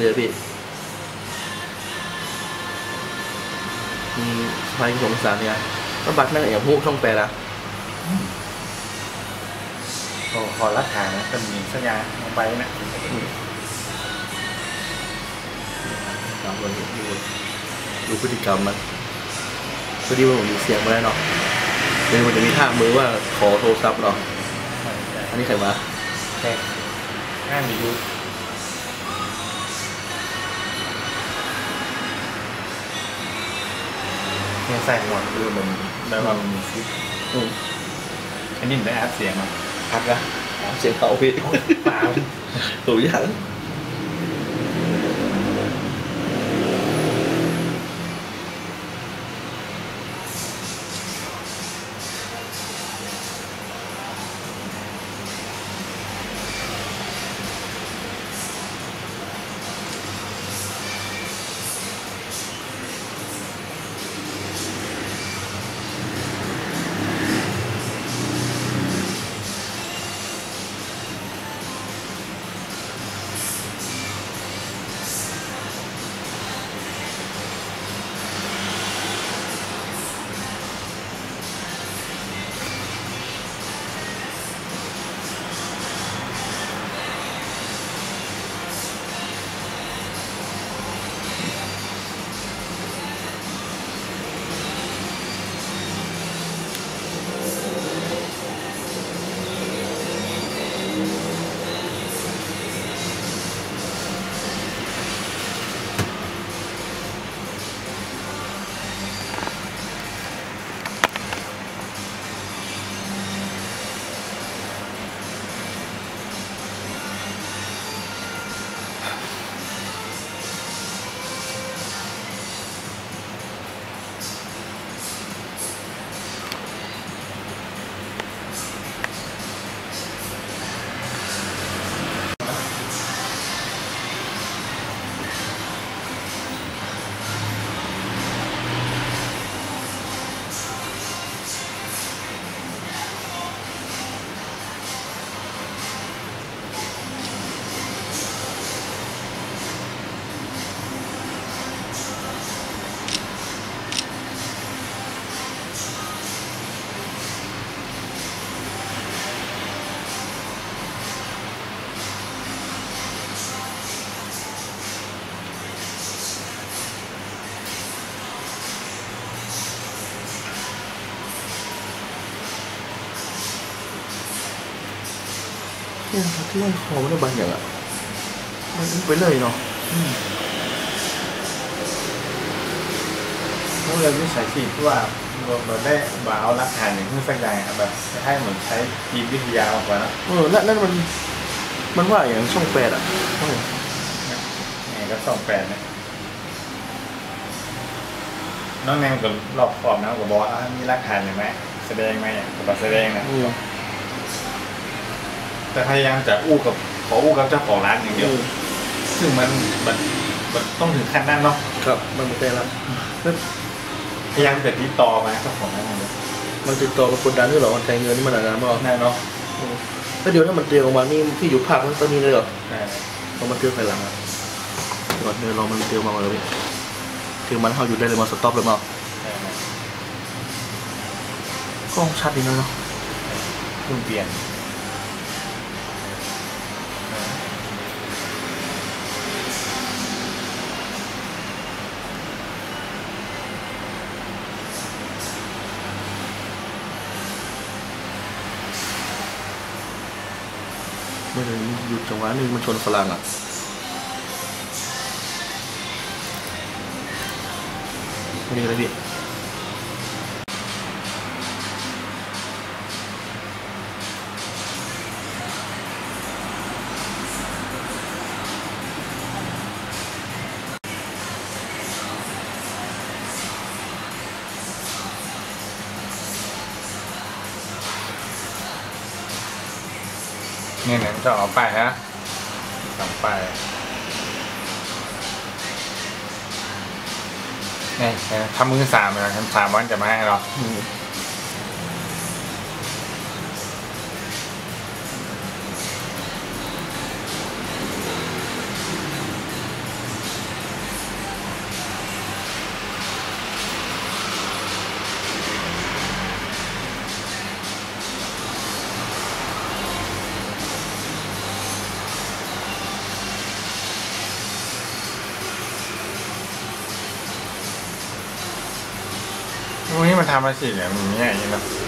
เลยพี่มีไฟสงสารเนี่ยก็บัตรนั่งอย่างพูช่องแปดอะขอขอรักฐานนะเป็นสัญญาลงไปนะตามวันนี้ดูดูพฤติกรรมมันพอดีว่าผมอยู่เสียงมาแล้วเนาะเดี๋ยวมันจะมีท่ามือว่าขอโทรศัพท์เนาะอันนี้ใครมาแค่ห้ามอยู่ เนี่ยใส่หมวกคือมันแบบว่ามันมีซิปอืมอันนี้มันได้แอปเสียงมาพักนะเสียงเขาพี่เปล่าตัวอย่าง เนี่ยครับที่มันคอมันได้บางอย่างอะ มันไปเลยเนาะพวกเราที่ใช้ที่ที่ว่าเราได้มาเอารักฐานอย่างที่สักอย่างครับแบบให้เหมือนใช้ทีมวิทยามากกว่านะเออนั่นนั่นมัน มันว่าอย่างช่องแปดอะเออไงก็สองแปดนะน้องแนมกับรอบขอบนะผมบอกว่าอะมีรักฐานอยู่ไหมแสดงไหมอะผมบอกแสดงนะอืม แต่พยายามจะอู้กับขออู้กับเจ้าของร้านอย่างเดียว ซึ่งมันมันมันต้องถึงขั้นนั้นเนาะครับ มันไม่เป็นละแล้วพยายามจะติดต่อมาเจ้าของร้านอย่างเดียวมันติดต่อกับคนดันด้วยเหรอมันใช้เงินนี่มันอะไรมั้งแน่เนาะแล้วเดี๋ยวถ้ามันเตียวออกมานี่พี่อยู่ภาคมันตอนนี้เลยเหรอแน่พอมันเตียวไปหลังอะก่อนเดี๋ยวรอมันเตียวมาก่อนเลยพี่เตียวมันเข้าอยู่ได้เลยมาสต็อปเลยมั้งแน่นะกล้องชัดดีนะเนาะคุณเปลี่ยน ไม่เลยหยุดจังหวะนึงมันชนฝรั่งอะไม่ดีเลยพี่เนี่เนี่ยจะออกไปฮะสองไปนี่ยเนี่ยทำมือสามเลยทำสามวันจะมาให้เรา มวกนี้มันทำมาสิเนี่ยมันอย่างเงี้ยอย่างเงี้ย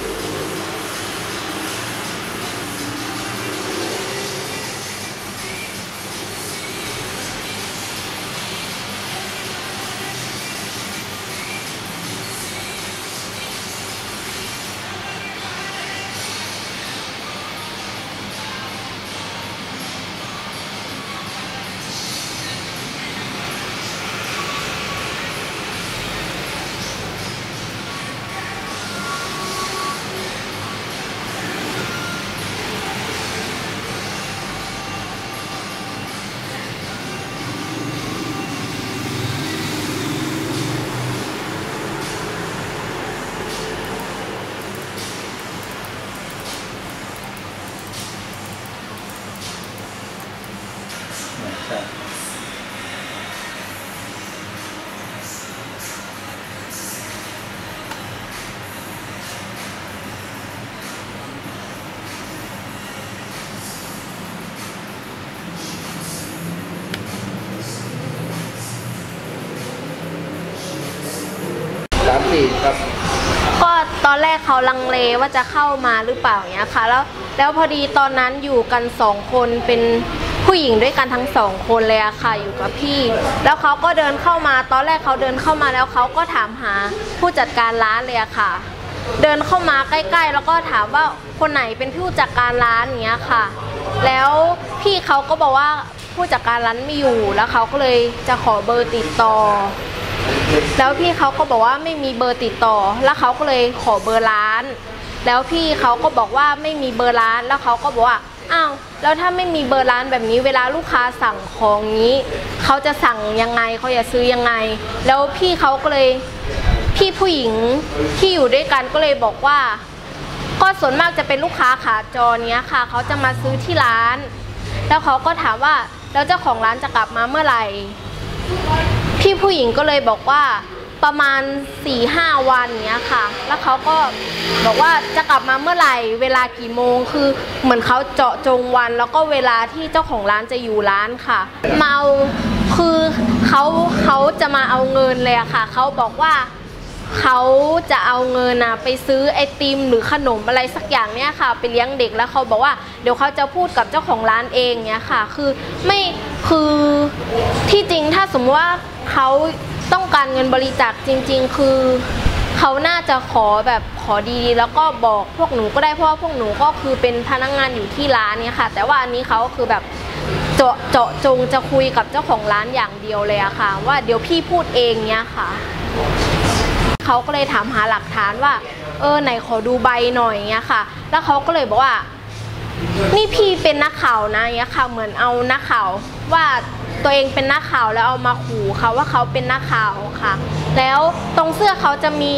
ครับ ก็ตอนแรกเขาลังเลว่าจะเข้ามาหรือเปล่าเงี้ยค่ะแล้วแล้วพอดีตอนนั้นอยู่กันสองคนเป็นผู้หญิงด้วยกันทั้งสองคนเลยอะค่ะอยู่กับพี่ แล้วเขาก็เดินเข้ามา ตอนแรกเขาเดินเข้ามาแล้วเขาก็ถามหาผู้จัดการร้านเลยอะค่ะ เดินเข้ามาใกล้ ๆ แล้วก็ถามว่าคนไหนเป็นผู้จัดการร้านเงี้ยค่ะ แล้วพี่เขาก็บอกว่าผู้จัดการร้านไม่อยู่แล้วเขาก็เลยจะขอเบอร์ติดต่อ แล้วพี่เขาก็บอกว่าไม่มีเบอร์ติดต่อ แล้วเขาก็เลยขอเบอร์ร้าน แล้วพี่เขาก็บอกว่าไม่มีเบอร์ร้าน แล้วเขาก็บอกว่า อ้าว แล้วถ้าไม่มีเบอร์ร้านแบบนี้ เวลาลูกค้าสั่งของนี้ เขาจะสั่งยังไง เขาจะซื้อยังไง แล้วพี่เขาก็เลย พี่ผู้หญิงที่อยู่ด้วยกันก็เลยบอกว่า ก็ส่วนมากจะเป็นลูกค้าขาจรเนี้ยค่ะ เขาจะมาซื้อที่ร้าน แล้วเขาก็ถามว่า แล้วเจ้าของร้านจะกลับมาเมื่อไหร่ พี่ผู้หญิงก็เลยบอกว่าประมาณ4ี่ห้าวันเนี้ยค่ะ แล้วเขาก็บอกว่าจะกลับมาเมื่อไหร่เวลากี่โมง คือเหมือนเขาเจาะจงวัน แล้วก็เวลาที่เจ้าของร้านจะอยู่ร้านค่ะ เมาคือเขาเขาจะมาเอาเงินเลยอะค่ะ เขาบอกว่าเขาจะเอาเงินนะไปซื้อไอติมหรือขนมอะไรสักอย่างเนี้ยค่ะ ไปเลี้ยงเด็กแล้วเขาบอกว่าเดี๋ยวเขาจะพูดกับเจ้าของร้านเองเนี้ยค่ะ คือไม่ คือที่จริงถ้าสมมติว่าเขาต้องการเงินบริจาคจริง ๆ คือเขาน่าจะขอแบบขอดีๆแล้วก็บอกพวกหนูก็ได้เพราะว่าพวกหนูก็คือเป็นพนักงานอยู่ที่ร้านเนี่ยค่ะ แต่ว่าอันนี้เขาคือแบบเจาะเจาะจงจะคุยกับเจ้าของร้านอย่างเดียวเลยอะค่ะ ว่าเดี๋ยวพี่พูดเองเนี่ยค่ะเขาก็เลยถามหาหลักฐานว่า เออไหนขอดูใบหน่อยเงี้ยค่ะ แล้วเขาก็เลยบอกว่า นี่พี่เป็นนักข่าวนะเงี้ยค่ะ เหมือนเอานักข่าว ว่าตัวเองเป็นนักข่าวแล้วเอามาขู่เขาว่าเขาเป็นนักข่าวค่ะ แล้วตรงเสื้อเขาจะมี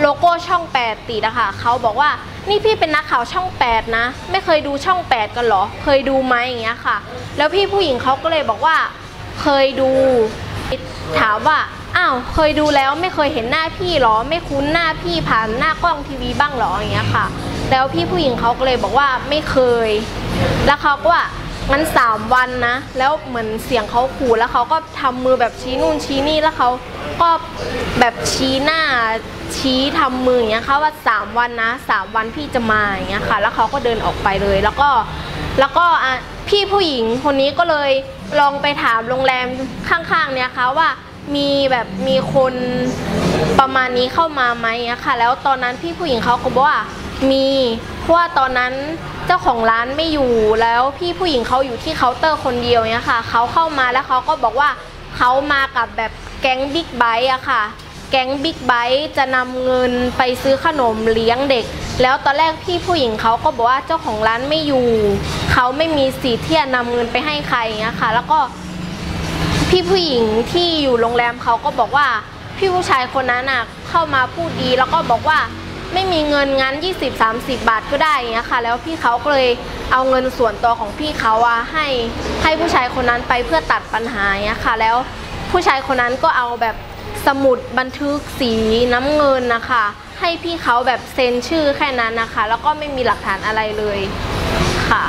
โลโก้ช่องแปดติดอะค่ะเขาบอกว่านี่พี่เป็นนักข่าวช่องแปดนะ ไม่เคยดูช่องแปดกันเหรอ เคยดูไหมอย่างเงี้ยค่ะ แล้วพี่ผู้หญิงเขาก็เลยบอกว่าเคยดูถามว่าอ้าวเคยดูแล้วไม่เคยเห็นหน้าพี่หรอ ไม่คุ้นหน้าพี่ผ่านหน้ากล้องทีวีบ้างหรออย่างเงี้ยค่ะ แล้วพี่ผู้หญิงเขาก็เลยบอกว่าไม่เคย แล้วเขาก็ว่า งั้นสามวันนะ แล้วเหมือนเสียงเขาขู่แล้วเขาก็ทำมือแบบชี้นู่นชี้นี่แล้วเขาก็แบบชี้หน้าชี้ทำมืออย่างเงี้ยค่ะว่าสามวันนะสามวันพี่จะมาอย่างเงี้ยค่ะ แล้วเขาก็เดินออกไปเลย แล้วก็แล้วก็อะพี่ผู้หญิงคนนี้ก็เลยลองไปถามโรงแรมข้างๆเนี่ยค่ะว่ามีแบบมีคนประมาณนี้เข้ามาไหมอะค่ะ แล้วตอนนั้นพี่ผู้หญิงเขาก็บอกว่ามี เพราะว่าตอนนั้นเจ้าของร้านไม่อยู่แล้วพี่ผู้หญิงเขาอยู่ที่เคาน์เตอร์คนเดียวเนี่ยค่ะเขาเข้ามาแล้วเขาก็บอกว่าเขามากับแบบแก๊งบิ๊กไบค์อะค่ะ แก๊งบิ๊กไบค์จะนำเงินไปซื้อขนมเลี้ยงเด็ก แล้วตอนแรกพี่ผู้หญิงเขาก็บอกว่าเจ้าของร้านไม่อยู่เขาไม่มีสิทธิ์ที่จะนำเงินไปให้ใครอย่างเงี้ยค่ะ แล้วก็พี่ผู้หญิงที่อยู่โรงแรมเขาก็บอกว่าพี่ผู้ชายคนนั้นน่ะเข้ามาพูดดีแล้วก็บอกว่า ไม่มีเงินงั้น 20-30 บาทก็ได้อย่างเงี้ยค่ะ แล้วพี่เขาก็เลยเอาเงินส่วนตัวของพี่เขาอะให้ให้ผู้ชายคนนั้นไปเพื่อตัดปัญหาอย่างเงี้ยค่ะ แล้วผู้ชายคนนั้นก็เอาแบบสมุดบันทึกสีน้ำเงินนะคะ ให้พี่เขาแบบเซ็นชื่อแค่นั้นนะคะ แล้วก็ไม่มีหลักฐานอะไรเลยค่ะ